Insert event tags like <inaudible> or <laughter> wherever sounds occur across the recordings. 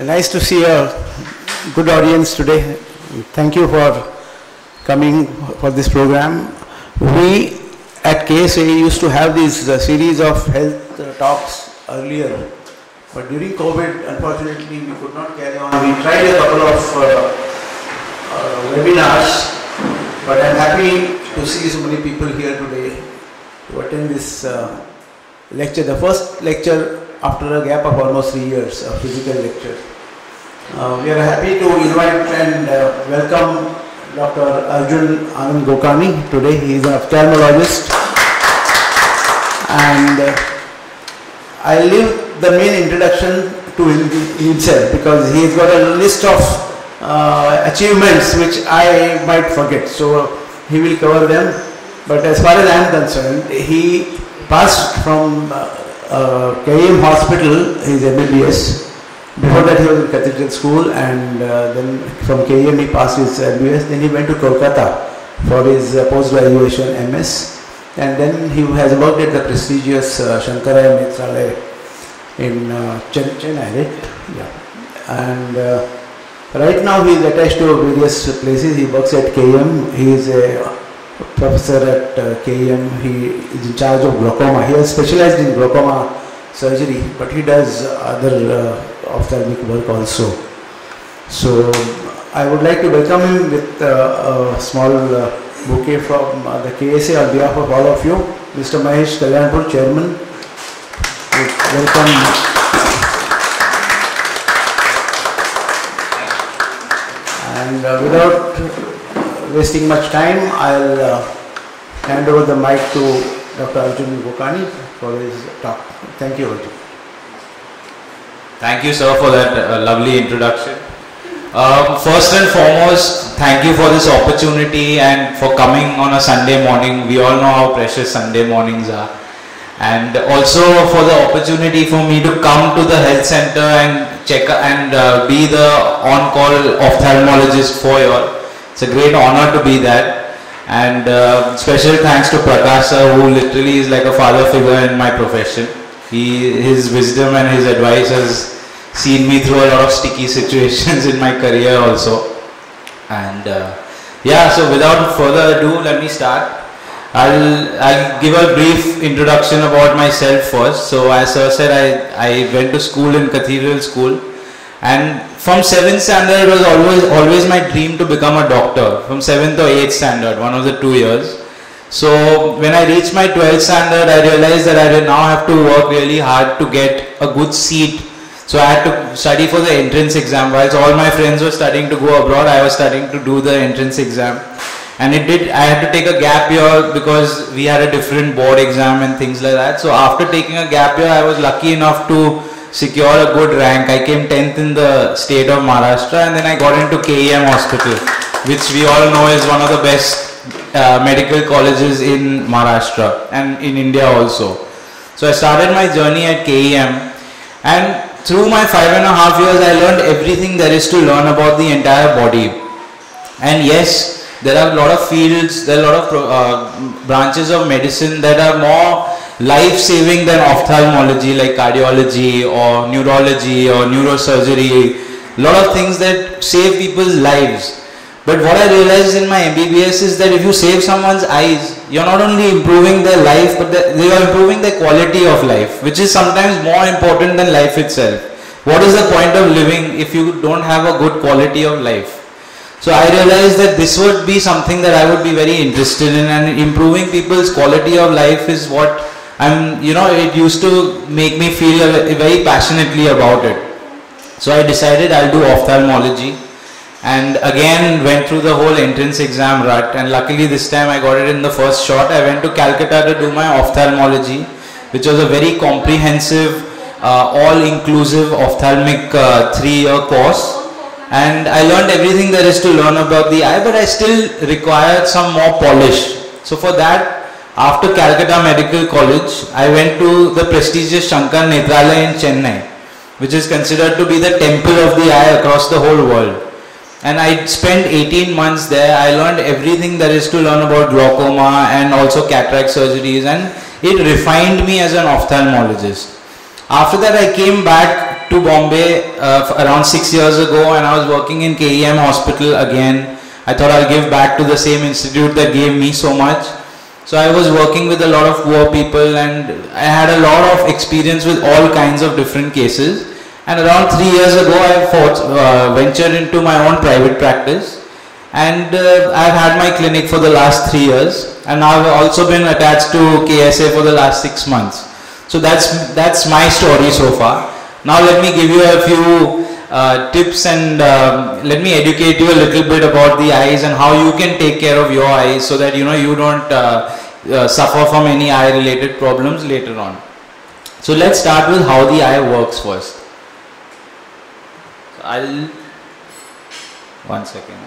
Nice to see a good audience today. Thank you for coming for this program. We at KSA used to have this uh, series of health uh, talks earlier, but during COVID, unfortunately, we could not carry on. We tried a couple of uh, uh, webinars, but I'm happy to see so many people here today to attend this uh, lecture, the first lecture after a gap of almost three years, of physical lecture. Uh, we are happy to invite and uh, welcome Dr. Arjun Anand Gokani today. He is an ophthalmologist and uh, I leave the main introduction to him, himself because he has got a list of uh, achievements which I might forget. So he will cover them. But as far as I am concerned, he passed from uh, KM Hospital, his MBBS. Before that he was in Cathedral School and uh, then from KM he passed his MBBS. Then he went to Kolkata for his uh, post-graduation MS. And then he has worked at the prestigious uh, Sankara Nethralaya in uh, Chen- Chennai, right? Yeah. And uh, right now he is attached to various places. He works at KM. He is a professor at uh, KM. He is in charge of glaucoma. He has specialized in glaucoma surgery, but he does other uh, ophthalmic work also. So I would like to welcome him with uh, a small uh, bouquet from uh, the KSA on behalf of all of you. Mr. Mahesh Kalyanpur, Chairman. Welcome. And uh, without wasting much time, I'll uh, hand over the mic to Dr. Arjun Gokani for his talk. Thank you, Arjun. Thank you, sir, for that uh, lovely introduction. Um, first and foremost, thank you for this opportunity and for coming on a Sunday morning. We all know how precious Sunday mornings are. And also for the opportunity for me to come to the health center and check and uh, be the on-call ophthalmologist for you all. It's a great honor to be there. And uh, special thanks to Prakash sir, who literally is like a father figure in my profession. He, his wisdom and his advice has seen me through a lot of sticky <laughs> situations in my career also. And uh, yeah, so without further ado, let me start. I'll, I'll give a brief introduction about myself first. So as sir said, I, I went to school in Cathedral School. And from 7th standard, it was always, always my dream to become a doctor. From 7th or 8th standard, one of the two years. So when I reached my 12th standard, I realized that I now have to work really hard to get a good seat. So I had to study for the entrance exam. Whilst all my friends were studying to go abroad, I was studying to do the entrance exam. And it did, I had to take a gap year because we had a different board exam and things like that. So after taking a gap year, I was lucky enough to secure a good rank. I came 10th in the state of Maharashtra and then I got into KEM hospital, which we all know is one of the best uh, medical colleges in Maharashtra and in India also. So I started my journey at KEM and through my five and a half years I learned everything there is to learn about the entire body. And yes, there are a lot of fields, there are a lot of uh, branches of medicine that are more life-saving than ophthalmology like cardiology or neurology or neurosurgery. A lot of things that save people's lives. But what I realized in my MBBS is that if you save someone's eyes, you're not only improving their life, but they are improving their quality of life, which is sometimes more important than life itself. What is the point of living if you don't have a good quality of life? So I realized that this would be something that I would be very interested in and improving people's quality of life is what I'm, you know, it used to make me feel very passionately about it. So I decided I'll do ophthalmology and again went through the whole entrance exam rut and luckily this time I got it in the first shot. I went to Calcutta to do my ophthalmology which was a very comprehensive uh, all-inclusive ophthalmic uh, three-year course and I learned everything there is to learn about the eye but I still required some more polish. So for that after Calcutta Medical College I went to the prestigious Shankar Nethralaya in Chennai which is considered to be the temple of the eye across the whole world and I spent 18 months there. I learned everything there is to learn about glaucoma and also cataract surgeries and it refined me as an ophthalmologist. After that I came back to Bombay uh, around six years ago and I was working in KEM hospital again. I thought I'll give back to the same institute that gave me so much. So I was working with a lot of poor people and I had a lot of experience with all kinds of different cases. And around three years ago, I fought, uh, ventured into my own private practice. And uh, I've had my clinic for the last three years. And I've also been attached to KSA for the last six months. So that's, that's my story so far. Now let me give you a few uh, tips and um, let me educate you a little bit about the eyes and how you can take care of your eyes so that you know you don't uh, uh, suffer from any eye related problems later on. So let's start with how the eye works first. So I'll one second.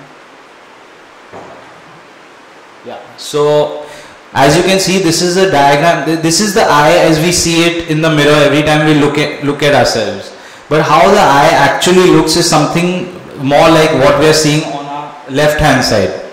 Yeah. So as you can see this is a diagram this is the eye as we see it in the mirror every time we look at look at ourselves. But how the eye actually looks is something more like what we are seeing on our left hand side.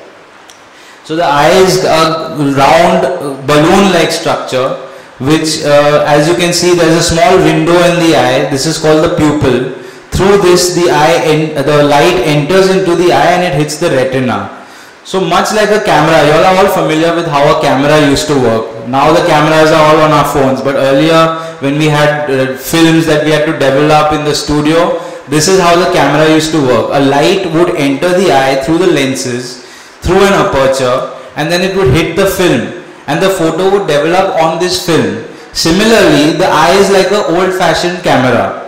So the eye is a round balloon like structure which uh, as you can see there is a small window in the eye. This is called the pupil. Through this the eye en- the light enters into the eye and it hits the retina so much like a camera, you all are all familiar with how a camera used to work. Now the cameras are all on our phones, but earlier when we had uh, films that we had to develop in the studio, this is how the camera used to work. A light would enter the eye through the lenses, through an aperture, and then it would hit the film, and the photo would develop on this film. Similarly, the eye is like an old-fashioned camera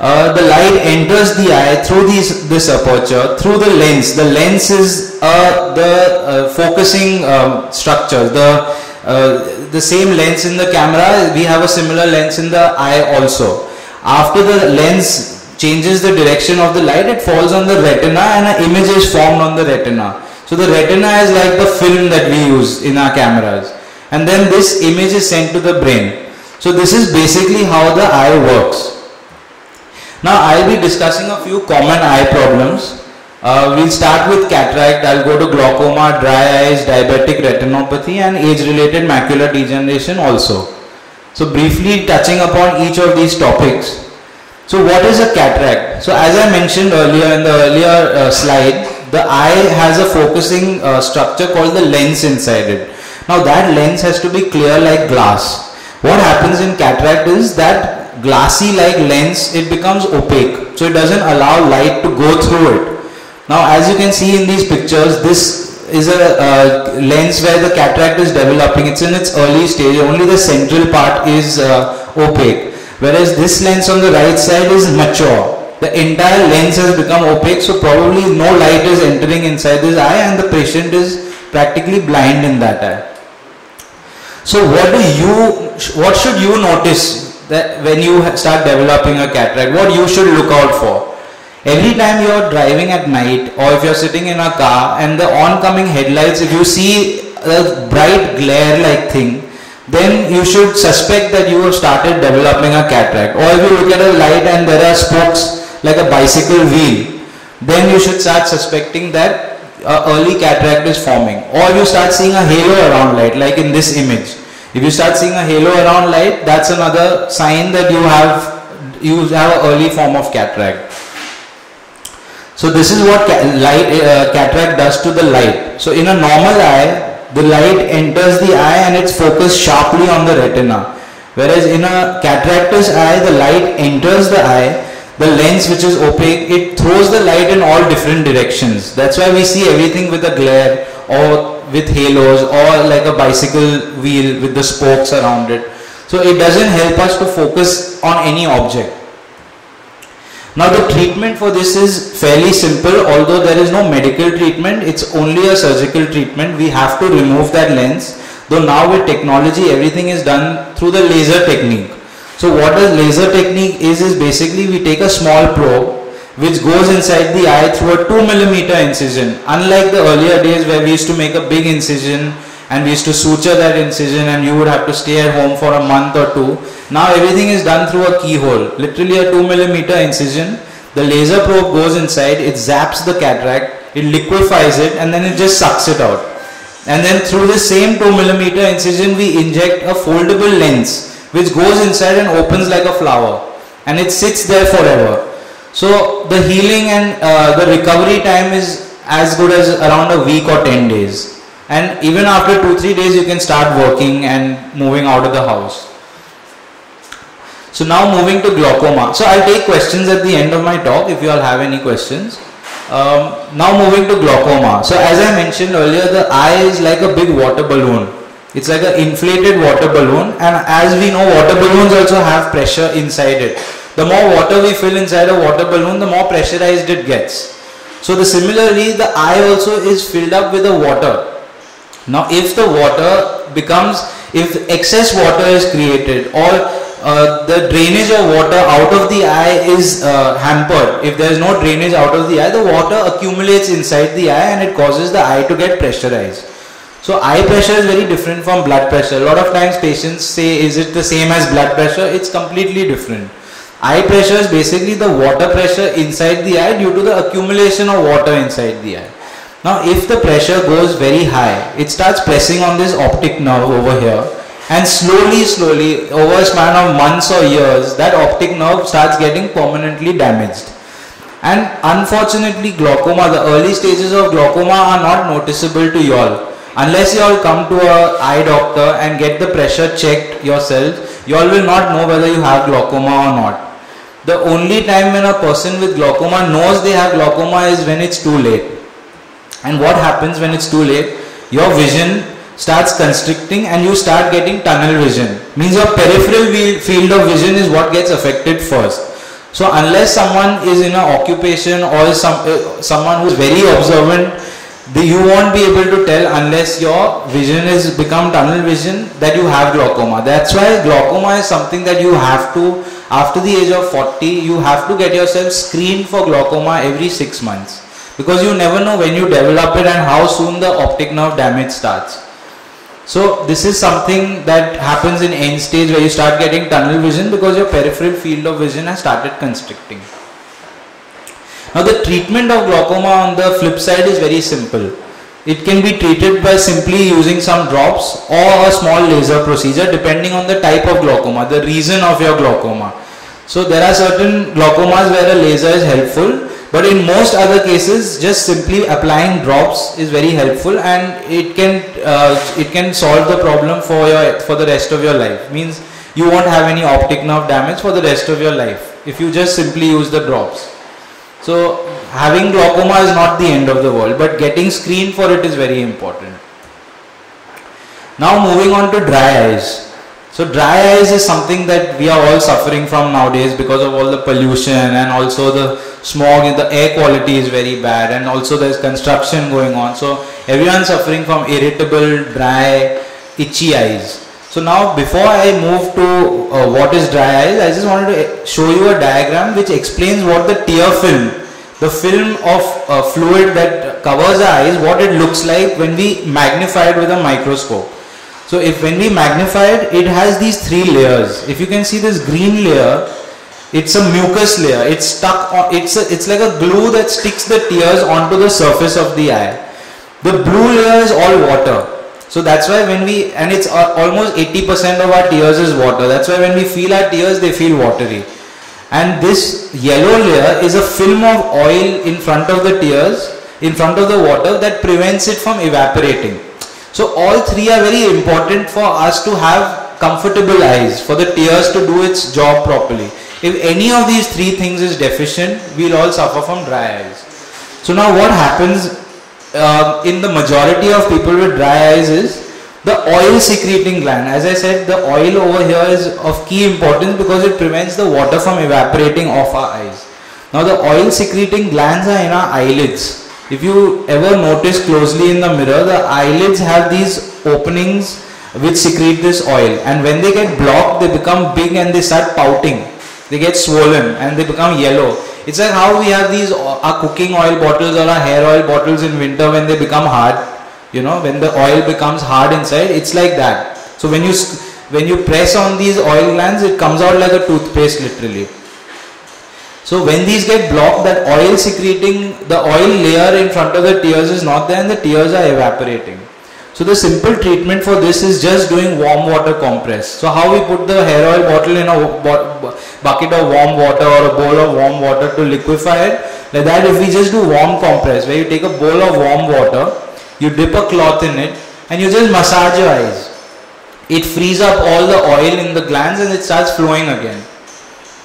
uh, the light enters the eye through these, this aperture, through the lens. The lens is uh, the uh, focusing um, structure. The, uh, the same lens in the camera, we have a similar lens in the eye also. After the lens changes the direction of the light, it falls on the retina and an image is formed on the retina. So the retina is like the film that we use in our cameras. And then this image is sent to the brain. So this is basically how the eye works. Now I'll be discussing a few common eye problems. Uh, we'll start with cataract, I'll go to glaucoma, dry eyes, diabetic retinopathy and age-related macular degeneration also. So briefly touching upon each of these topics. So what is a cataract? So as I mentioned earlier in the earlier uh, slide, the eye has a focusing uh, structure called the lens inside it. Now that lens has to be clear like glass. What happens in cataract is that glassy like lens it becomes opaque. So it doesn't allow light to go through it. Now as you can see in these pictures this is a uh, lens where the cataract is developing. It's in its early stage. Only the central part is uh, opaque. Whereas this lens on the right side is mature. The entire lens has become opaque. So probably no light is entering inside this eye and the patient is practically blind in that eye. So what do you what should you notice that when you start developing a cataract, what you should look out for. Every time you are driving at night or if you are sitting in a car and the oncoming headlights, if you see a bright glare like thing, then you should suspect that you have started developing a cataract. Or if you look at a light and there are spokes like a bicycle wheel, then you should start suspecting that uh, early cataract is forming. Or you start seeing a halo around light like in this image if you start seeing a halo around light, that's another sign that you have you have an early form of cataract. So this is what ca light uh, cataract does to the light. So in a normal eye, the light enters the eye and it's focused sharply on the retina. Whereas in a cataractous eye, the light enters the eye, the lens which is opaque, it throws the light in all different directions. That's why we see everything with a glare or with halos or like a bicycle wheel with the spokes around it. So it doesn't help us to focus on any object. Now the treatment for this is fairly simple although there is no medical treatment it's only a surgical treatment we have to remove that lens though now with technology everything is done through the laser technique. So what the laser technique is is basically we take a small probe which goes inside the eye through a 2 millimeter incision. Unlike the earlier days where we used to make a big incision and we used to suture that incision and you would have to stay at home for a month or two. Now everything is done through a keyhole, literally a 2 millimeter incision. The laser probe goes inside, it zaps the cataract, it liquefies it and then it just sucks it out. And then through the same 2 millimeter incision we inject a foldable lens which goes inside and opens like a flower and it sits there forever. So the healing and uh, the recovery time is as good as around a week or 10 days. And even after 2-3 days you can start working and moving out of the house. So now moving to glaucoma. So I'll take questions at the end of my talk if you all have any questions. Um, now moving to glaucoma. So as I mentioned earlier, the eye is like a big water balloon. It's like an inflated water balloon and as we know water balloons also have pressure inside it. The more water we fill inside a water balloon, the more pressurized it gets. So the similarly the eye also is filled up with the water. Now if the water becomes, if excess water is created or uh, the drainage of water out of the eye is uh, hampered. If there is no drainage out of the eye, the water accumulates inside the eye and it causes the eye to get pressurized. So eye pressure is very different from blood pressure. A lot of times patients say, is it the same as blood pressure? It's completely different. Eye pressure is basically the water pressure inside the eye due to the accumulation of water inside the eye. Now if the pressure goes very high, it starts pressing on this optic nerve over here. And slowly slowly over a span of months or years that optic nerve starts getting permanently damaged. And unfortunately glaucoma the early stages of glaucoma are not noticeable to you all. Unless you all come to a eye doctor and get the pressure checked yourself you all will not know whether you have glaucoma or not the only time when a person with glaucoma knows they have glaucoma is when it's too late and what happens when it's too late your vision starts constricting and you start getting tunnel vision. Means your peripheral field of vision is what gets affected first. So unless someone is in an occupation or some uh, someone who is very observant, you won't be able to tell unless your vision is become tunnel vision that you have glaucoma. That's why glaucoma is something that you have to after the age of 40 you have to get yourself screened for glaucoma every 6 months because you never know when you develop it and how soon the optic nerve damage starts. So this is something that happens in end stage where you start getting tunnel vision because your peripheral field of vision has started constricting. Now the treatment of glaucoma on the flip side is very simple. It can be treated by simply using some drops or a small laser procedure depending on the type of glaucoma, the reason of your glaucoma. So there are certain glaucomas where a laser is helpful but in most other cases, just simply applying drops is very helpful and it can uh, it can solve the problem for your for the rest of your life. Means you won't have any optic nerve damage for the rest of your life if you just simply use the drops. So having glaucoma is not the end of the world, but getting screened for it is very important. Now moving on to dry eyes. So dry eyes is something that we are all suffering from nowadays because of all the pollution and also the smog, the air quality is very bad and also there's construction going on. So everyone's suffering from irritable, dry, itchy eyes. So now before I move to uh, what is dry eyes, I just wanted to show you a diagram which explains what the tear film, the film of uh, fluid that covers the eyes, what it looks like when we magnify it with a microscope. So if when we magnify it, it has these three layers. If you can see this green layer, it's a mucus layer. It's stuck on, it's, a, it's like a glue that sticks the tears onto the surface of the eye. The blue layer is all water. So that's why when we, and it's almost 80% of our tears is water. That's why when we feel our tears, they feel watery. And this yellow layer is a film of oil in front of the tears, in front of the water that prevents it from evaporating. So all three are very important for us to have comfortable eyes, for the tears to do its job properly. If any of these three things is deficient, we'll all suffer from dry eyes. So now what happens uh, in the majority of people with dry eyes is the oil secreting gland. As I said, the oil over here is of key importance because it prevents the water from evaporating off our eyes. Now the oil secreting glands are in our eyelids. If you ever notice closely in the mirror, the eyelids have these openings which secrete this oil and when they get blocked, they become big and they start pouting. They get swollen and they become yellow. It's like how we have these uh, our cooking oil bottles or our hair oil bottles in winter when they become hard. You know, when the oil becomes hard inside, it's like that. So when you when you press on these oil glands, it comes out like a toothpaste literally. So when these get blocked, that oil secreting, the oil layer in front of the tears is not there and the tears are evaporating. So the simple treatment for this is just doing warm water compress. So how we put the hair oil bottle in a bucket of warm water or a bowl of warm water to liquefy it. Like that if we just do warm compress where you take a bowl of warm water, you dip a cloth in it and you just massage your eyes. It frees up all the oil in the glands and it starts flowing again.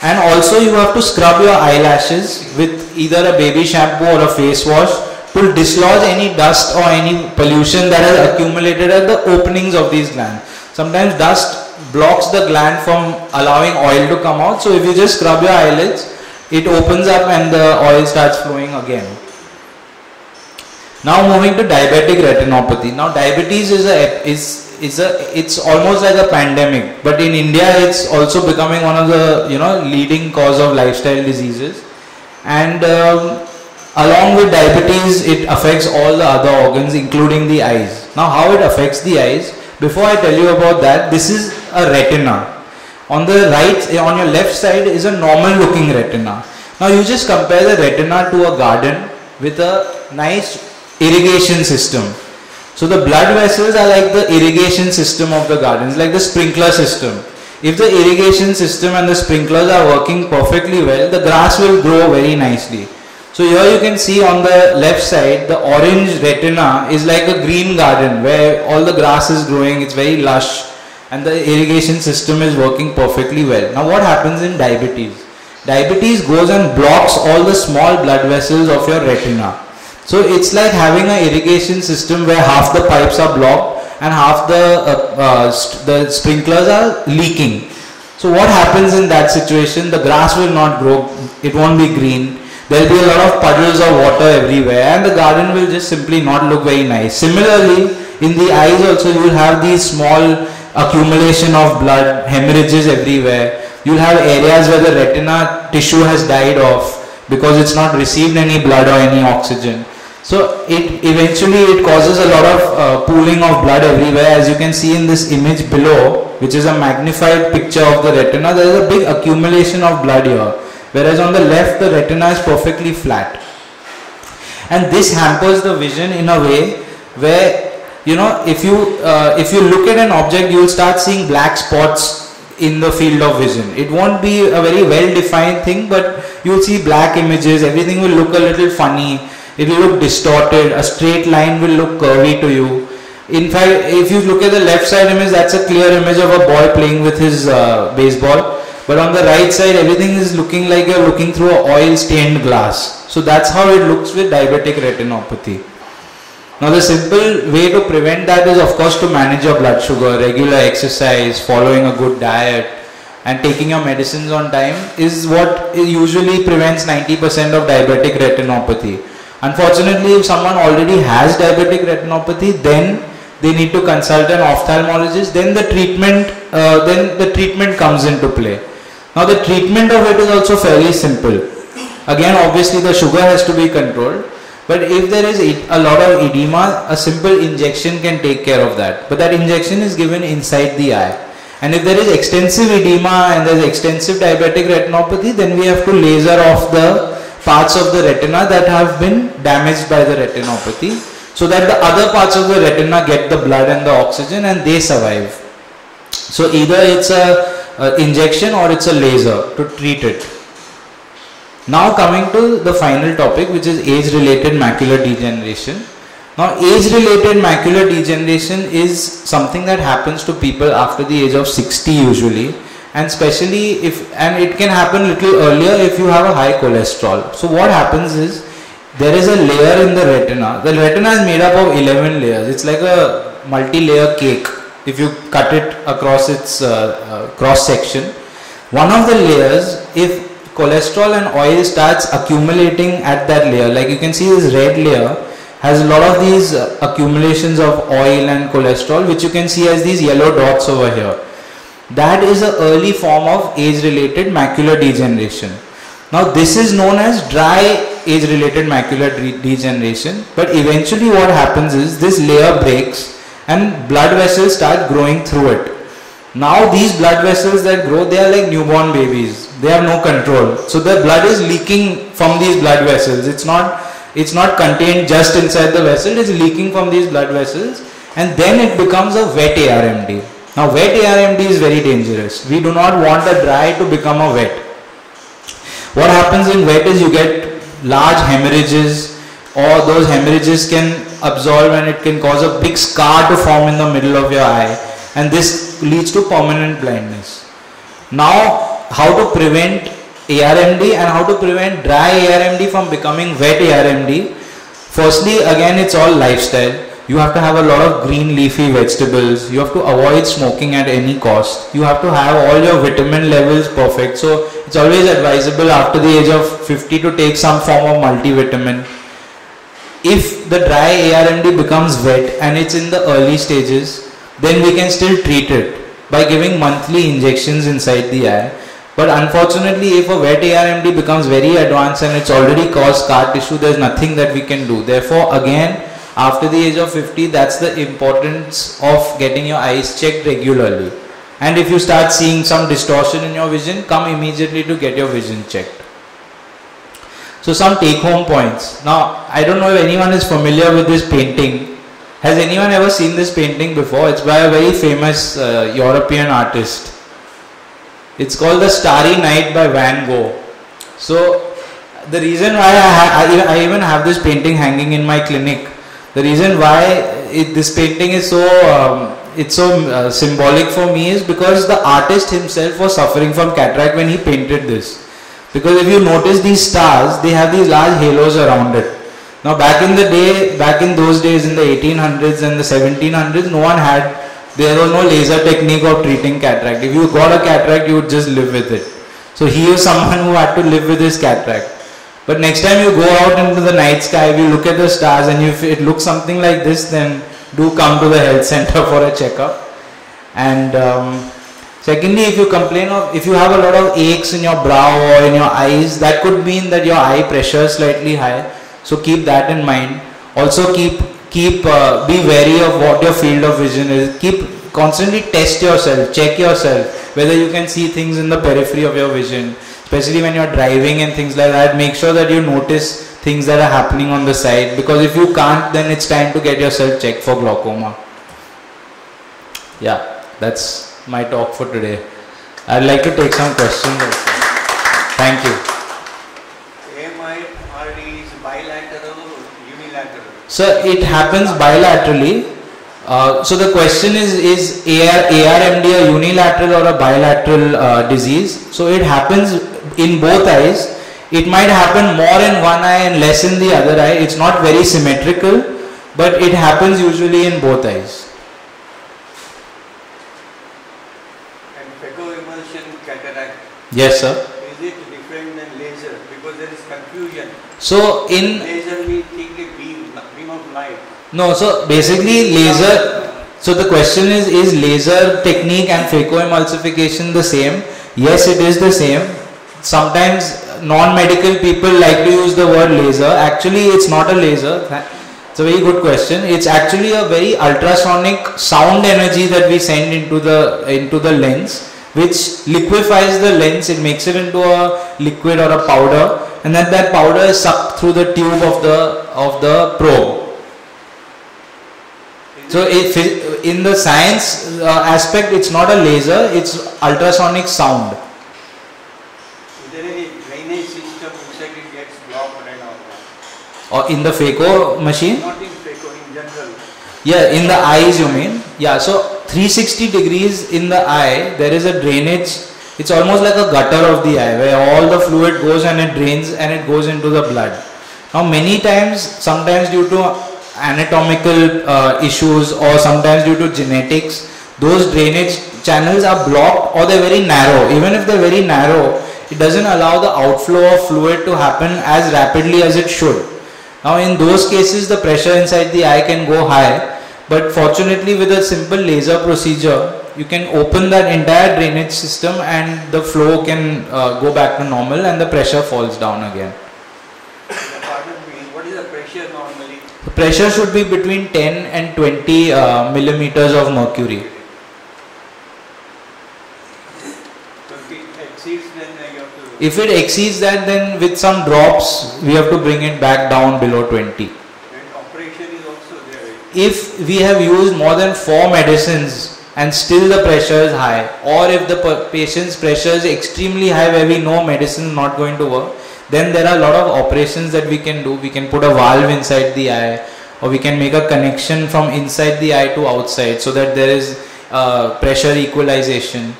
And also you have to scrub your eyelashes with either a baby shampoo or a face wash to dislodge any dust or any pollution that has accumulated at the openings of these glands. Sometimes dust blocks the gland from allowing oil to come out. So if you just scrub your eyelids, it opens up and the oil starts flowing again. Now moving to diabetic retinopathy. Now diabetes is a is is a it's almost like a pandemic, but in India it's also becoming one of the you know leading cause of lifestyle diseases, and um, Along with diabetes, it affects all the other organs, including the eyes. Now, how it affects the eyes? Before I tell you about that, this is a retina. On the right, eh, on your left side is a normal looking retina. Now, you just compare the retina to a garden with a nice irrigation system. So, the blood vessels are like the irrigation system of the gardens, like the sprinkler system. If the irrigation system and the sprinklers are working perfectly well, the grass will grow very nicely. So here you can see on the left side the orange retina is like a green garden where all the grass is growing, it's very lush and the irrigation system is working perfectly well. Now what happens in diabetes? Diabetes goes and blocks all the small blood vessels of your retina. So it's like having an irrigation system where half the pipes are blocked and half the, uh, uh, st the sprinklers are leaking. So what happens in that situation? The grass will not grow, it won't be green there will be a lot of puddles of water everywhere and the garden will just simply not look very nice. Similarly, in the eyes also you will have these small accumulation of blood, hemorrhages everywhere. You will have areas where the retina tissue has died off because it's not received any blood or any oxygen. So it eventually it causes a lot of uh, pooling of blood everywhere as you can see in this image below which is a magnified picture of the retina. There is a big accumulation of blood here whereas on the left the retina is perfectly flat. And this hampers the vision in a way where you know if you uh, if you look at an object you will start seeing black spots in the field of vision. It won't be a very well defined thing but you will see black images. Everything will look a little funny. It will look distorted. A straight line will look curvy to you. In fact if you look at the left side image that's a clear image of a boy playing with his uh, baseball but on the right side everything is looking like you're looking through a oil stained glass. So that's how it looks with diabetic retinopathy. Now the simple way to prevent that is of course to manage your blood sugar, regular exercise, following a good diet and taking your medicines on time is what usually prevents 90% of diabetic retinopathy. Unfortunately, if someone already has diabetic retinopathy, then they need to consult an ophthalmologist. Then the treatment, uh, then the treatment comes into play. Now the treatment of it is also fairly simple. Again obviously the sugar has to be controlled but if there is a lot of edema a simple injection can take care of that but that injection is given inside the eye and if there is extensive edema and there is extensive diabetic retinopathy then we have to laser off the parts of the retina that have been damaged by the retinopathy so that the other parts of the retina get the blood and the oxygen and they survive. So either it's a uh, injection or it's a laser to treat it. Now coming to the final topic which is age related macular degeneration. Now age related macular degeneration is something that happens to people after the age of 60 usually and especially if and it can happen little earlier if you have a high cholesterol. So what happens is there is a layer in the retina. The retina is made up of 11 layers. It's like a multi-layer cake if you cut it across its uh, uh, cross section one of the layers if cholesterol and oil starts accumulating at that layer like you can see this red layer has a lot of these uh, accumulations of oil and cholesterol which you can see as these yellow dots over here. That is an early form of age related macular degeneration. Now this is known as dry age related macular degeneration but eventually what happens is this layer breaks and blood vessels start growing through it. Now these blood vessels that grow, they are like newborn babies. They have no control. So the blood is leaking from these blood vessels. It's not, it's not contained just inside the vessel. It's leaking from these blood vessels. and then it becomes a wet ARMD. Now wet ARMD is very dangerous. We do not want a dry to become a wet. What happens in wet is you get large hemorrhages or those hemorrhages can absorb and it can cause a big scar to form in the middle of your eye. And this leads to permanent blindness. Now how to prevent ARMD and how to prevent dry ARMD from becoming wet ARMD. Firstly again it's all lifestyle. You have to have a lot of green leafy vegetables. You have to avoid smoking at any cost. You have to have all your vitamin levels perfect. So it's always advisable after the age of 50 to take some form of multivitamin if the dry ARMD becomes wet and it's in the early stages then we can still treat it by giving monthly injections inside the eye but unfortunately if a wet ARMD becomes very advanced and it's already caused scar tissue there's nothing that we can do. Therefore again after the age of 50 that's the importance of getting your eyes checked regularly. And if you start seeing some distortion in your vision come immediately to get your vision checked so some take home points. Now i don't know if anyone is familiar with this painting. Has anyone ever seen this painting before? It's by a very famous uh, european artist. It's called the starry night by van gogh. So the reason why I, I, I even have this painting hanging in my clinic the reason why it, this painting is so um, it's so uh, symbolic for me is because the artist himself was suffering from cataract when he painted this. Because if you notice these stars, they have these large halos around it. Now back in the day, back in those days in the 1800s and the 1700s, no one had, there was no laser technique of treating cataract. If you got a cataract, you would just live with it. So he was <laughs> someone who had to live with his cataract. But next time you go out into the night sky, if you look at the stars and if it looks something like this, then do come to the health <laughs> center for a checkup. And um, secondly, if you complain of, if you have a lot of aches in your brow or in your eyes, that could mean that your eye pressure is slightly high. So keep that in mind. Also keep keep uh, be wary of what your field of vision is. Keep constantly test yourself, check yourself whether you can see things in the periphery of your vision especially when you're driving and things like that make sure that you notice things that are happening on the side because if you can't then it's time to get yourself checked for glaucoma yeah that's my talk for today i'd like to take some questions also. thank you AMRD is bilateral or unilateral? so it happens bilaterally uh, so the question is, is AR, ARMD a unilateral or a bilateral uh, disease? So it happens in both eyes. It might happen more in one eye and less in the other eye. It's not very symmetrical, but it happens usually in both eyes. And phacoemulsion cataract, Yes, sir. is it different than laser? Because there is confusion. So in Laser we think a beam, beam of light. no, so basically laser. So the question is: Is laser technique and phacoemulsification the same? Yes, it is the same. Sometimes non-medical people like to use the word laser. Actually, it's not a laser. It's a very good question. It's actually a very ultrasonic sound energy that we send into the into the lens, which liquefies the lens. It makes it into a liquid or a powder, and then that powder is sucked through the tube of the of the probe. So if in the science uh, aspect, it's not a laser; it's ultrasonic sound. Is there any drainage system inside it gets blocked and all that? Or in the phaco machine? Not in phaco, in general. Yeah, in the eyes, you mean? Yeah. So 360 degrees in the eye, there is a drainage. It's almost like a gutter of the eye, where all the fluid goes and it drains and it goes into the blood. Now, many times, sometimes due to anatomical uh, issues or sometimes due to genetics, those drainage channels are blocked or they're very narrow. Even if they're very narrow, it doesn't allow the outflow of fluid to happen as rapidly as it should. Now, in those cases, the pressure inside the eye can go high, but fortunately, with a simple laser procedure, you can open that entire drainage system and the flow can uh, go back to normal and the pressure falls down again. What is the pressure normally? The pressure should be between 10 and 20 uh, millimeters of mercury. If it exceeds then you have to. If it exceeds that, then with some drops, we have to bring it back down below 20. And operation is also there. If we have used more than four medicines and still the pressure is high, or if the patient's pressure is extremely high where we know medicine is not going to work, then there are a lot of operations that we can do. We can put a valve inside the eye, or we can make a connection from inside the eye to outside so that there is uh, pressure equalization.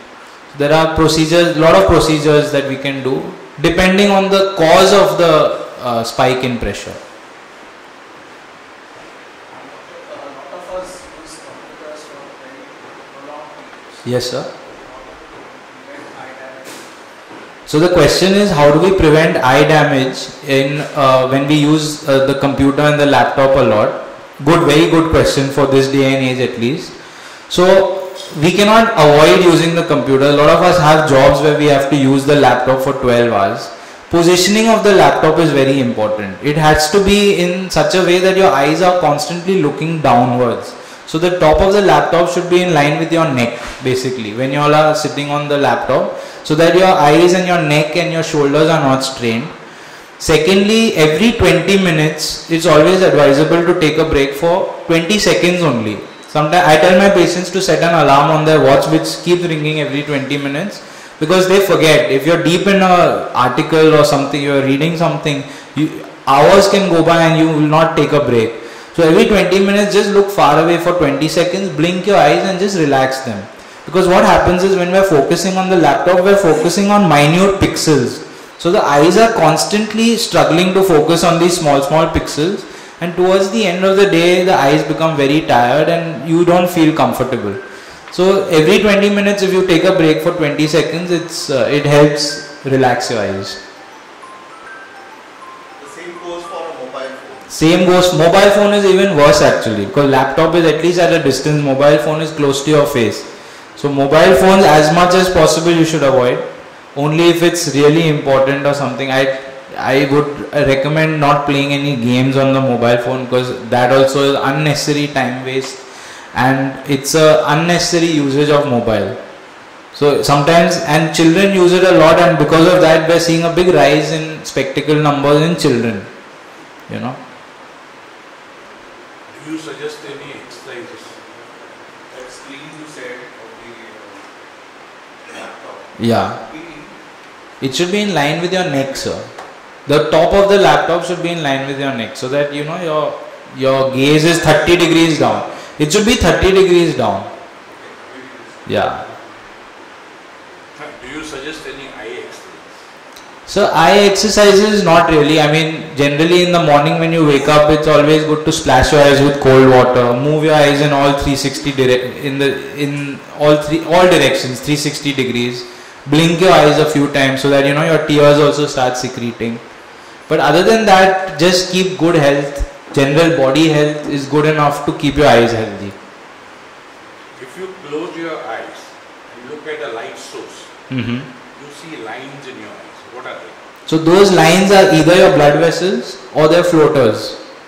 There are procedures, lot of procedures that we can do depending on the cause of the uh, spike in pressure. A lot of us use computers for very prolonged use. Yes, sir. So the question is, how do we prevent eye damage in uh, when we use uh, the computer and the laptop a lot? Good, very good question for this day and age at least. So we cannot avoid using the computer. A lot of us have jobs where we have to use the laptop for 12 hours. Positioning of the laptop is very important. It has to be in such a way that your eyes are constantly looking downwards. So the top of the laptop should be in line with your neck basically when you all are sitting on the laptop so that your eyes and your neck and your shoulders are not strained. Secondly, every 20 minutes it's always advisable to take a break for 20 seconds only. Sometimes I tell my patients to set an alarm on their watch which keeps ringing every 20 minutes because they forget. If you're deep in a article or something, you're reading something, you, hours can go by and you will not take a break. So every 20 minutes, just look far away for 20 seconds, blink your eyes and just relax them. Because what happens is when we're focusing on the laptop, we're focusing on minute pixels. So the eyes are constantly struggling to focus on these small, small pixels. And towards the end of the day, the eyes become very tired and you don't feel comfortable. So every 20 minutes, if you take a break for 20 seconds, it's uh, it helps relax your eyes. Same goes. Mobile phone is even worse actually because laptop is at least at a distance. Mobile phone is close to your face. So mobile phones as much as possible you should avoid. Only if it's really important or something. I I would recommend not playing any games on the mobile phone because that also is unnecessary time waste and it's a unnecessary usage of mobile. So sometimes and children use it a lot and because of that we're seeing a big rise in spectacle numbers in children. You know. Do you suggest any exercises? That screen you said of the uh, laptop. Yeah. It- It should be in line with your neck, sir. The top of the laptop should be in line with your neck so that you know your your gaze is 30 degrees down. It should be 30 degrees down. Yeah. Do you suggest any eye exercise? So eye exercises not really. I mean generally in the morning when you wake up it's always good to splash your eyes with cold water. Move your eyes in all 360 dire- in the in all three all directions 360 degrees. Blink your eyes a few times so that you know your tears also start secreting. But other than that just keep good health. General body health is good enough to keep your eyes healthy. If you close your eyes and look at a light source, hmm you see lines in your eyes. What are they? So those lines are either your blood vessels or they're floaters.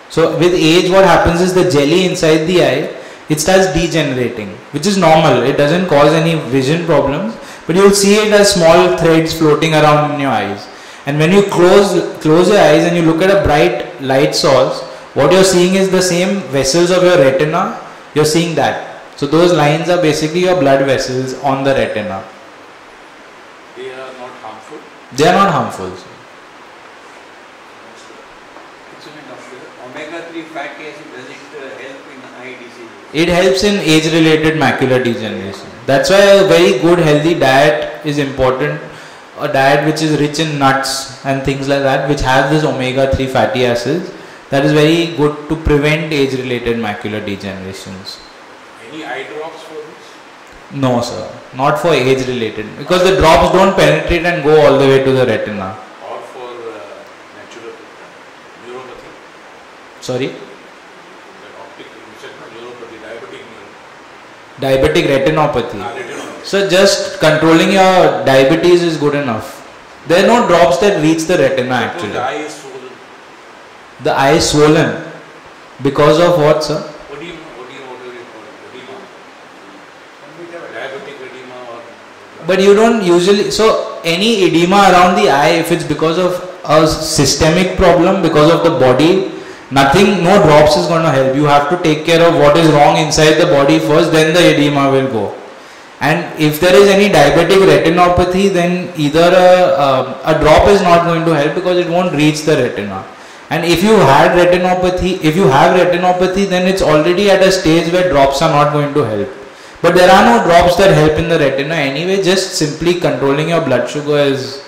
So with age what happens is the jelly inside the eye it starts degenerating which is normal. It doesn't cause any vision problems but you'll see it as small threads floating around in your eyes. And when you close close your eyes and you look at a bright light source what you're seeing is the same vessels of your retina. You're seeing that. So those lines are basically your blood vessels on the retina They are not harmful. they are not harmful doctor. Omega-3 fatty acid, does it help in eye diseases? It helps in age related macular degeneration. That's why a very good healthy diet is important. A diet which is rich in nuts and things like that, which has this omega 3 fatty acids, that is very good to prevent age related macular degenerations. Any eye drops? No, sir, not for age related because the drops don't penetrate and go all the way to the retina. Or for uh, natural neuropathy? Sorry, The optic, you said no, neuropathy, diabetic diabetic retinopathy. Ah, retinopathy. So just controlling your diabetes is good enough. There are no drops that reach the retina actually. The eye is swollen. The eye is swollen because of what, sir? Edema, edema, what do you call it? Edema. Diabetic edema or But you don't usually. So any edema around the eye, if it's because of a systemic problem, because of the body, Nothing, no drops is going to help. You have to take care of what is wrong inside the body first, then the edema will go. And if there is any diabetic retinopathy, then either a, um, a drop is not going to help because it won't reach the retina. And if you had retinopathy, if you have retinopathy, then it's already at a stage where drops are not going to help. But there are no drops that help in the retina anyway. Just simply controlling your blood sugar is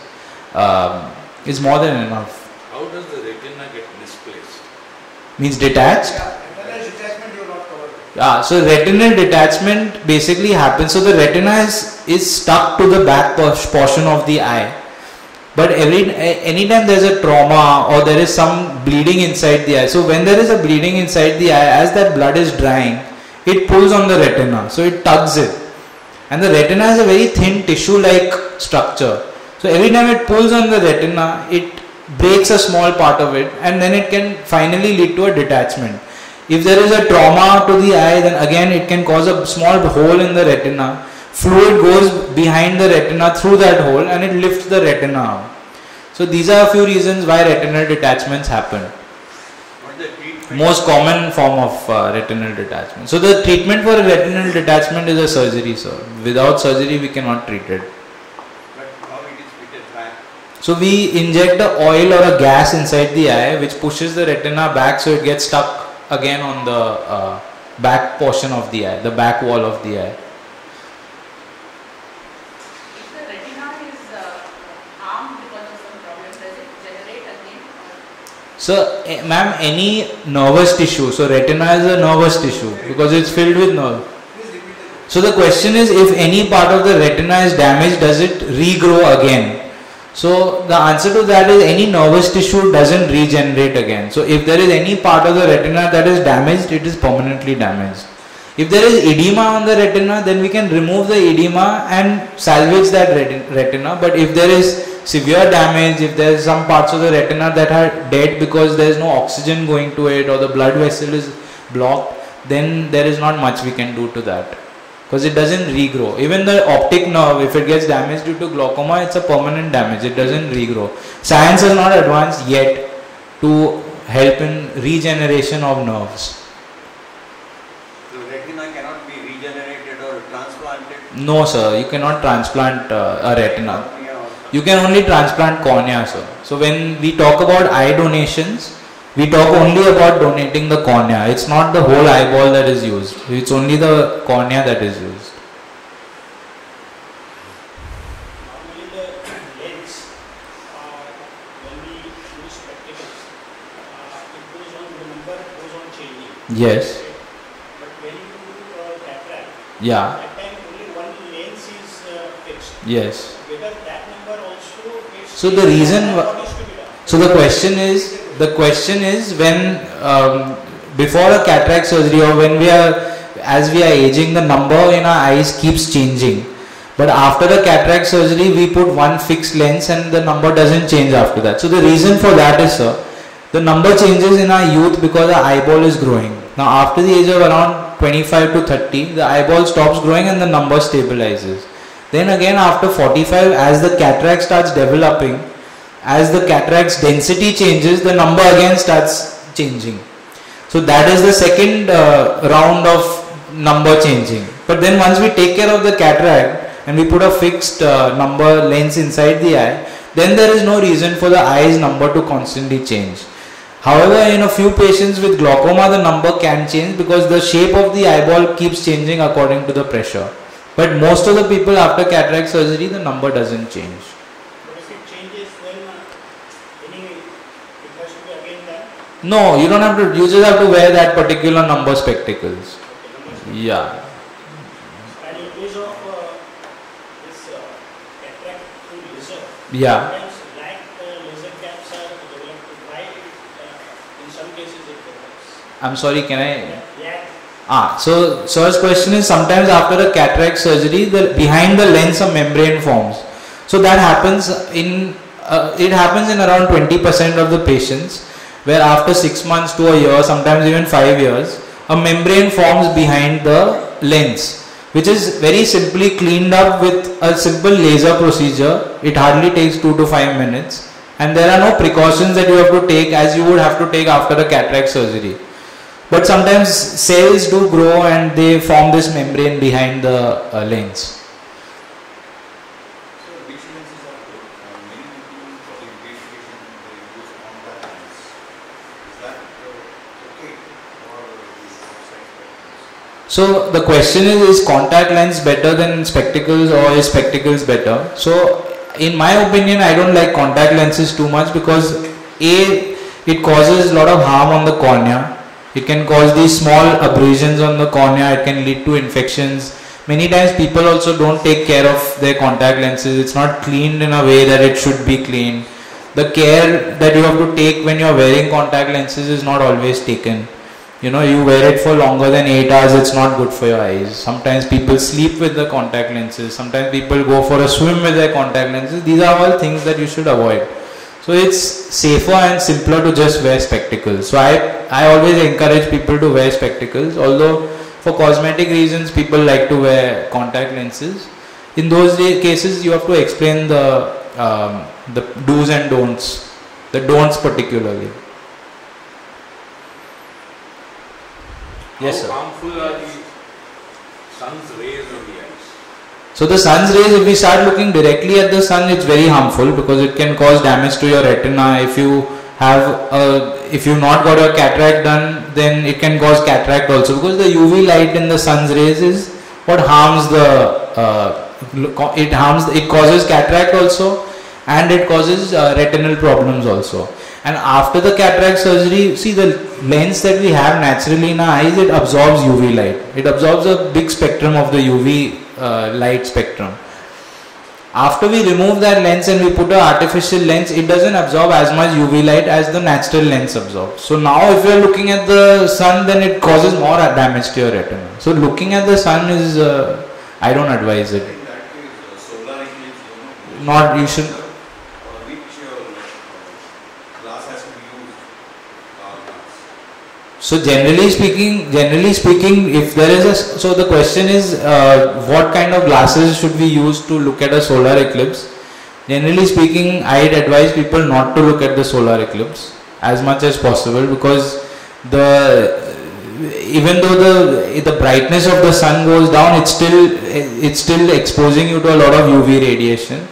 um, is more than enough. How does the retina get misplaced? Means detached. Yeah, internal detachment you have not covered. Yeah, so retinal detachment basically happens. So the retina is, is stuck to the back portion of the eye. But every a- anytime there is a trauma or there is some bleeding inside the eye. So when there is a bleeding inside the eye, as that blood is drying, it pulls on the retina. So it tugs it. And the retina is a very thin tissue-like structure. So every time it pulls on the retina, it breaks a small part of it, and then it can finally lead to a detachment. If there is a trauma to the eye, then again it can cause a small hole in the retina. Fluid goes behind the retina through that hole and it lifts the retina. So these are a few reasons why retinal detachments happen. The? Most common form of uh, retinal detachment. So the treatment for a retinal detachment is a surgery, sir. Without surgery, we cannot treat it. But how it is fitted back? So we inject a oil or a gas inside the eye, which pushes the retina back, so it gets stuck again on the uh, back portion of the eye, the back wall of the eye. If the retina is uh, harmed because of some problem, does it generate again? or- So, eh, ma'am, any nervous tissue. So retina is a nervous tissue because it's filled with nerve. So the question is, if any part of the retina is damaged, does it regrow again? So the answer to that is any nervous tissue doesn't regenerate again. So if there is any part of the retina that is damaged, it is permanently damaged. If there is edema on the retina, then we can remove the edema and salvage that retina. But if there is severe damage, if there is some parts of the retina that are dead because there is no oxygen going to it or the blood vessel is blocked, then there is not much we can do to that because it doesn't regrow. Even the optic nerve, if it gets damaged due to glaucoma, it's a permanent damage. It doesn't regrow. Science has not advanced yet to help in regeneration of nerves. The retina cannot be regenerated or transplanted. No, sir, you cannot transplant uh, a retina. You can only transplant cornea, sir. So when we talk about eye donations, we talk only about donating the cornea. It's not the whole eyeball that is used. It's only the cornea that is used. Normally the lens, uh, when we use spectacles, it goes on, the number goes on changing. Yes. But when you do uh, cataract, Yeah. that time only one lens is uh, fixed. Yes. Whether that number also gets. So the reason? So the question is, the question is when um, before a cataract surgery or when we are as we are aging, the number in our eyes keeps changing. But after the cataract surgery, we put one fixed lens and the number doesn't change after that. So the reason for that is, sir, the number changes in our youth because our eyeball is growing. Now after the age of around 25 to 30, the eyeball stops growing and the number stabilizes. Then again after 45, as the cataract starts developing, as the cataract's density changes, the number again starts changing. So that is the second uh, round of number changing. But then once we take care of the cataract and we put a fixed uh, number lens inside the eye, then there is no reason for the eye's number to constantly change. However, in a few patients with glaucoma, the number can change because the shape of the eyeball keeps changing according to the pressure. But most of the people after cataract surgery, the number doesn't change. But if it changes, then uh, anyway, it has to be again done. No, you don't have to. You just have to wear that particular number spectacles. Okay. Yeah. And in case of uh, this uh, cataract through laser, Yeah. black uh, caps are developed. Why? Uh, in some cases it develops. I'm sorry. Can I? Ah. So, sir's question is sometimes after a cataract surgery, the behind the lens a membrane forms. So that happens in. Uh, it happens in around 20% of the patients, where after six months to a year, sometimes even five years, a membrane forms behind the lens, which is very simply cleaned up with a simple laser procedure. It hardly takes two to five minutes, and there are no precautions that you have to take as you would have to take after a cataract surgery. But sometimes cells do grow and they form this membrane behind the uh, lens. So lenses are good? Many people for the investigation they use contact lens. Is that okay or is outside spectacles? So the question is is contact lens better than spectacles or is spectacles better? So in my opinion I don't like contact lenses too much because A it causes a lot of harm on the cornea. It can cause these small abrasions on the cornea, it can lead to infections. Many times people also don't take care of their contact lenses. It's not cleaned in a way that it should be cleaned. The care that you have to take when you're wearing contact lenses is not always taken you know you wear it for longer than 8 hours it's not good for your eyes sometimes people sleep with the contact lenses sometimes people go for a swim with their contact lenses these are all things that you should avoid so it's safer and simpler to just wear spectacles so i i always encourage people to wear spectacles although for cosmetic reasons people like to wear contact lenses in those cases you have to explain the um, the do's and don'ts the don'ts particularly Yes, sir. How harmful are the sun's rays on the? So the sun's rays, if we start looking directly at the sun, it's very harmful because it can cause damage to your retina. If you have, a, if you've not got your cataract done, then it can cause cataract also because the UV light in the sun's rays is what harms the, uh, it harms, it causes cataract also and it causes uh, retinal problems also. And after the cataract surgery, see the lens that we have naturally in our eyes, it absorbs UV light. It absorbs a big spectrum of the UV uh, light spectrum. After we remove that lens and we put an artificial lens, it doesn't absorb as much UV light as the natural lens absorbs. So now if you are looking at the sun, then it causes more damage to your retina. So looking at the sun is, uh, I don't advise it. In that case, uh, solar eclipse, you know, Not- you should- Uh, which uh, uh, glass has to be used? Uh, glass. So generally speaking, generally speaking, if there is a so the question is uh, what kind of glasses should we use to look at a solar eclipse? Generally speaking, I'd advise people not to look at the solar eclipse as much as possible because the even though the the brightness of the sun goes down, it's still it's still exposing you to a lot of UV radiation.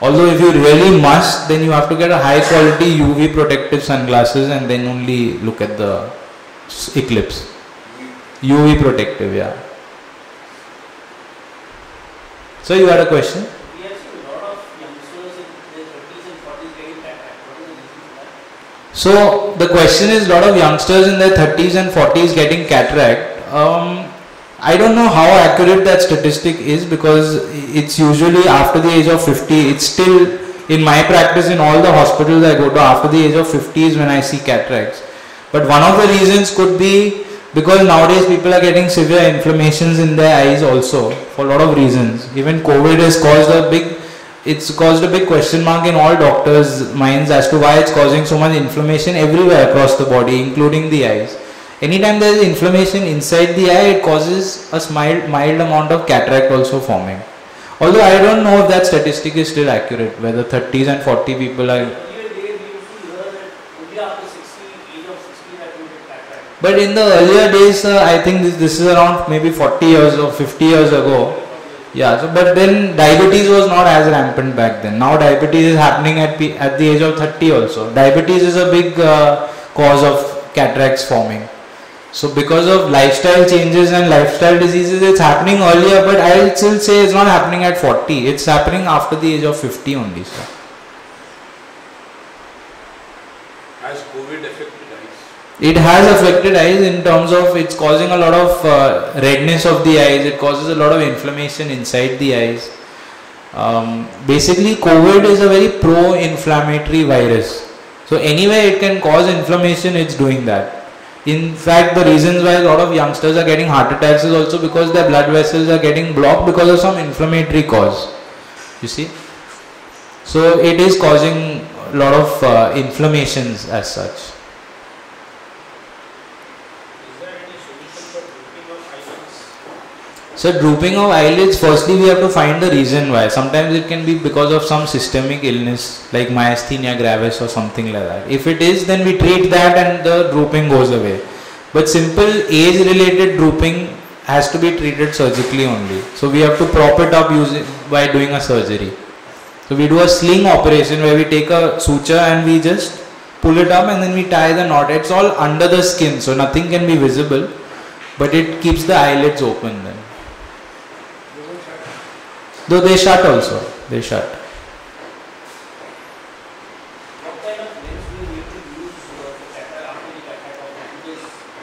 Although if you really must, then you have to get a high quality UV protective sunglasses and then only look at the eclipse. UV protective, yeah. So you had a question? We have seen a lot of youngsters in their 30s and 40s getting cataract. What is the reason for that? So the question is, lot of youngsters in their 30s and 40s getting cataract. Um, I don't know how accurate that statistic is because it's usually after the age of 50. It's still in my practice in all the hospitals I go to after the age of 50 is when I see cataracts. But one of the reasons could be because nowadays people are getting severe inflammations in their eyes also for a lot of reasons. Even COVID has caused a big it's caused a big question mark in all doctors' minds as to why it's causing so much inflammation everywhere across the body, including the eyes. Anytime there is inflammation inside the eye, it causes a mild, mild amount of cataract also forming. Although I don't know if that statistic is still accurate, whether 30s and 40 people are. Earlier days, we used to hear that only after 60, age of 60 that you get cataract. But in the earlier days, uh, I think this, this is around maybe 40 years or 50 years ago. Yeah, so but then diabetes was not as rampant back then. Now diabetes is happening at at the age of 30 also. Diabetes is a big uh, cause of cataracts forming. So because of lifestyle changes and lifestyle diseases, it's happening earlier. But I will still say it's not happening at 40. It's happening after the age of 50 only. Sir. Has COVID affected eyes? It has affected eyes in terms of it's causing a lot of uh, redness of the eyes. It causes a lot of inflammation inside the eyes. Um, basically, COVID is a very pro-inflammatory virus. So anywhere it can cause inflammation, it's doing that. In fact, the reasons why a lot of youngsters are getting heart attacks is also because their blood vessels are getting blocked because of some inflammatory cause. You see? So it is causing a lot of uh, inflammations as such. Is there any solution for drooping of eyelids? So drooping of eyelids, firstly we have to find the reason why. Sometimes it can be because of some systemic illness like myasthenia gravis or something like that. If it is, then we treat that and the drooping goes away. But simple age related drooping has to be treated surgically only. So we have to prop it up using by doing a surgery. So we do a sling operation where we take a suture and we just pull it up and then we tie the knot. It's all under the skin, so nothing can be visible, but it keeps the eyelids open then. Though they shut also, they shut. What kind of lens do you need to use uh, for cataract after the cataract? Because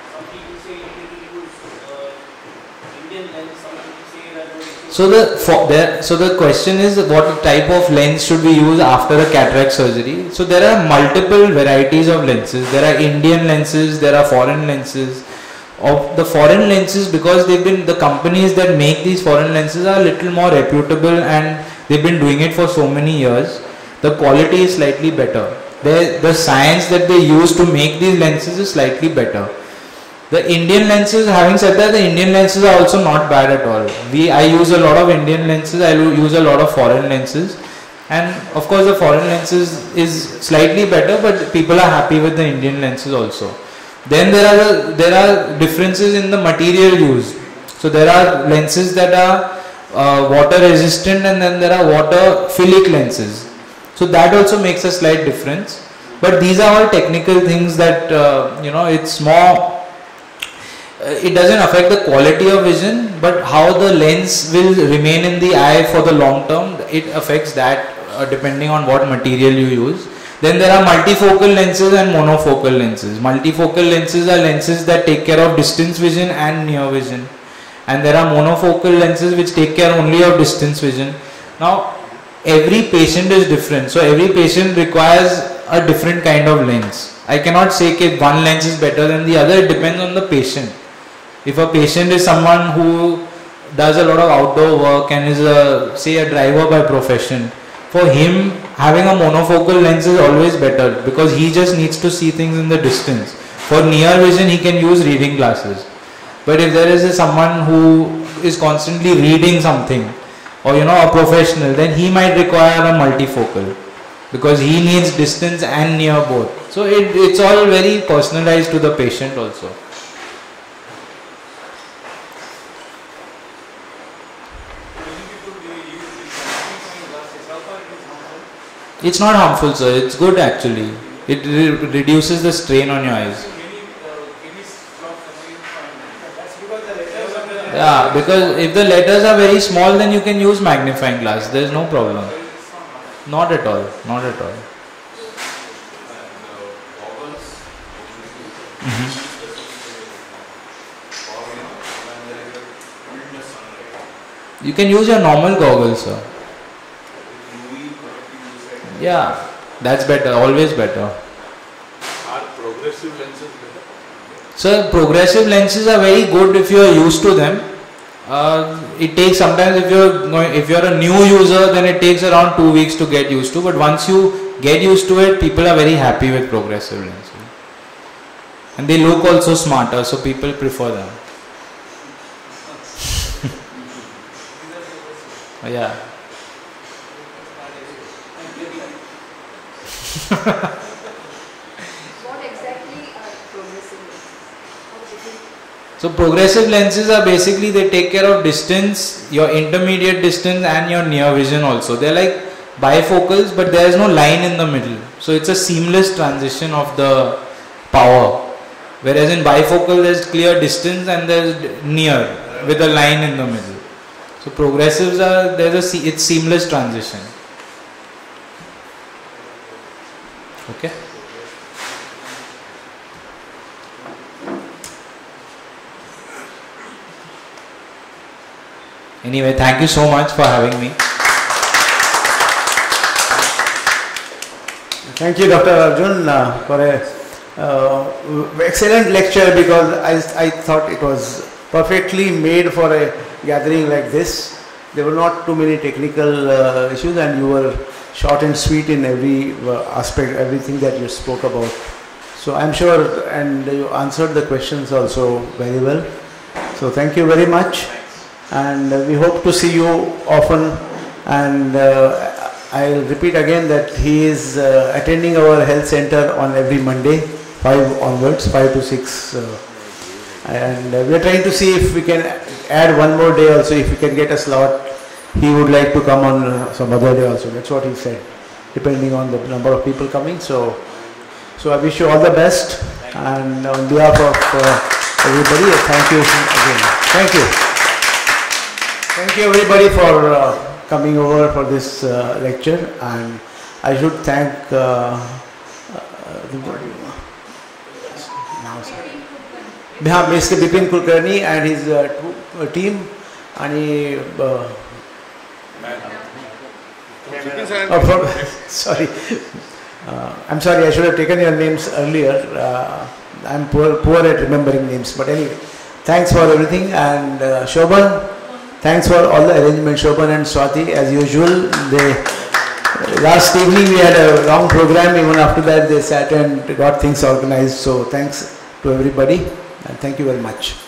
some people say you need to use uh, Indian lens, some people say that no, you should- So the for there, so the question is what type of lens should we use after a cataract surgery? So there are multiple varieties of lenses. There are Indian lenses, there are foreign lenses. Of the foreign lenses, because they've been the companies that make these foreign lenses are a little more reputable and they've been doing it for so many years. The quality is slightly better. The the science that they use to make these lenses is slightly better. The Indian lenses, having said that, the Indian lenses are also not bad at all. We, I use a lot of Indian lenses, I use a lot of foreign lenses, and of course the foreign lenses is slightly better, but people are happy with the Indian lenses also. Then there are there are differences in the material used. So there are lenses that are uh, water resistant, and then there are water philic lenses. So that also makes a slight difference. But these are all technical things that uh, you know it's more uh, it doesn't affect the quality of vision but how the lens will remain in the eye for the long term it affects that uh, depending on what material you use then there are multifocal lenses and monofocal lenses. Multifocal lenses are lenses that take care of distance vision and near vision. And there are monofocal lenses which take care only of distance vision. Now every patient is different. So every patient requires a different kind of lens. I cannot say that one lens is better than the other. It depends on the patient. If a patient is someone who does a lot of outdoor work and is a say a driver by profession for him having a monofocal lens is always better because he just needs to see things in the distance. For near vision he can use reading glasses. But if there is a someone who is constantly reading something or you know a professional then he might require a multifocal because he needs distance and near both. So it, it's all very personalized to the patient also Many people they use these magnifying glasses. How far it is harmful? It's not harmful, sir. It's good actually. It re- reduces the strain on your eyes. Yeah, because if the letters are very small, then you can use magnifying glass. There is no problem. Not at all. Not at all. Coldness sunlight, You can use your normal goggles, sir. UV protective UV Yeah, that's better. Always better. Are progressive lenses better? So progressive lenses are very good if you are used to them. Uh, it takes sometimes if you're going, if you're a new user, then it takes around two weeks to get used to. But once you get used to it, people are very happy with progressive lenses, and they look also smarter, so people prefer them. <laughs> yeah. What exactly are progressive lenses? So progressive lenses are basically they take care of distance, your intermediate distance and your near vision also. They're like bifocals but there is no line in the middle. So it's a seamless transition of the power. Whereas in bifocal there's clear distance and there's near with a line in the middle. So progressives are there's a it's seamless transition. Okay. Anyway, thank you so much for having me. Thank you, Dr. Arjun, uh, for a uh, excellent lecture because I, I thought it was perfectly made for a gathering like this. There were not too many technical uh, issues, and you were short and sweet in every uh, aspect, everything that you spoke about. So I'm sure, and you answered the questions also very well. So thank you very much. and we hope to see you often. And uh, I'll repeat again that he is uh, attending our health center on every Monday, 5 onwards, 5 to 6. Uh, and we are trying to see if we can add one more day also, if we can get a slot. He would like to come on uh, some other day also. That's what he said, depending on the number of people coming. So, so I wish you all the best. And on behalf of uh, everybody, uh, thank you again. Thank you. Thank you everybody for uh, coming over for this uh, lecture. And I should thank. Uh, uh. Mr. Bipin Kulkarni and his uh, uh, team uh, oh, <laughs> sorry. Uh, I'm sorry I should have taken your names earlier. Uh, I'm poor, poor at remembering names but anyway. Thanks for everything and uh, Shobhan thanks for all the arrangements Shoban and Swati. As usual they last evening we had a long program. Even after that they sat and got things organized. So thanks to everybody and thank you very much